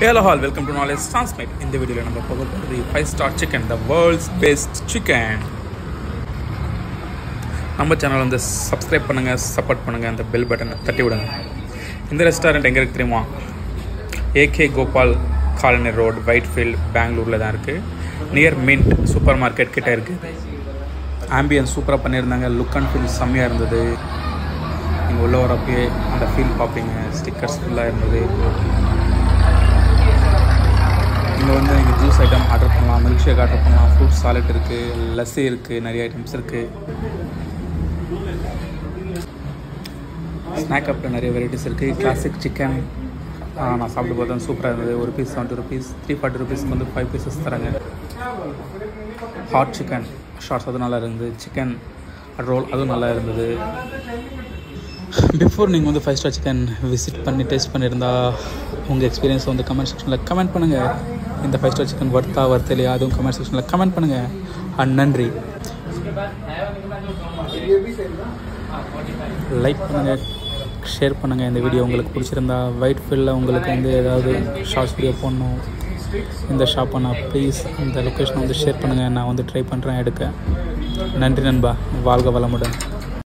Hello all welcome to knowledge transmate இந்த வீடியோவில் நம்ம பார்க்க போகிறது five star chicken the world's best chicken நம்ம சேனல் வந்து சப்ஸ்கிரைப் பண்ணுங்கள் சப்போர்ட் பண்ணுங்கள் அந்த பெல் பட்டனை தட்டி விடுங்க. இந்த ரெஸ்டாரண்ட் எங்கே இருக்குது தெரியுமா? AK Gopal colony road Whitefield பெங்களூரில் தான் இருக்குது நியர் மின்ட் சூப்பர் மார்க்கெட் கிட்டே இருக்குது ஆம்பியன்ஸ் சூப்பராக பண்ணியிருந்தாங்க. லுக் அண்ட் ஃபீல் செம்மையாக இருந்தது. நீங்கள் உள்ளே வரப்பே அந்த ஃபீல் பார்ப்பீங்க. ஸ்டிக்கர்ஸ் ஃபுல்லாக இருந்தது இங்கே வந்து நீங்கள் ஜூஸ் ஐட்டம் ஆர்டர் பண்ணலாம் மில்க் ஷேக் ஆர்டர் பண்ணலாம் ஃப்ரூட் சாலட் இருக்குது லஸ்ஸி இருக்குது நிறைய ஐட்டம்ஸ் இருக்குது ஸ்நாக் அப்பில் நிறைய வெரைட்டிஸ் இருக்குது கிளாசிக் சிக்கன் நான் சாப்பிட்டு பார்த்தேன் சூப்பராக இருந்தது. ஒரு piece seventy rupees three forty ருபீஸ்க்கு வந்து ஃபைவ் பீசஸ் தராங்க. ஹாட் சிக்கன் ஷார்ட்ஸ் அதுவும் நல்லா இருந்தது. சிக்கன் ரோல் அதுவும் நல்லா இருந்தது. பிஃபோர் நீங்கள் வந்து ஃபைவ் ஸ்டார் சிக்கன் விசிட் பண்ணி டேஸ்ட் பண்ணியிருந்தா உங்கள் எக்ஸ்பீரியன்ஸ் வந்து கமெண்ட் செக்ஷனில் கமெண்ட் பண்ணுங்கள் இந்த ஃபைவ் ஸ்டார் சிக்கன் ஒர்த்தா ஒர்த் இல்லையா அதுவும் கமெண்ட் செக்ஷனில் கமெண்ட் பண்ணுங்கள் அண்ட் நன்றி. லைக் பண்ணுங்கள் ஷேர் பண்ணுங்கள் இந்த வீடியோ உங்களுக்கு பிடிச்சிருந்தா ஒயிட் ஃபீல்டில் உங்களுக்கு வந்து ஏதாவது ஷார்ட்ஸ் வீடியோ போடணும். இந்த ஷாப்பை நான் ப்ளீஸ் இந்த லொக்கேஷனை வந்து ஷேர் பண்ணுங்கள் நான் வந்து ட்ரை பண்ணுறேன் எடுக்க. நன்றி நண்பா. வாழ்க வளமுடன்.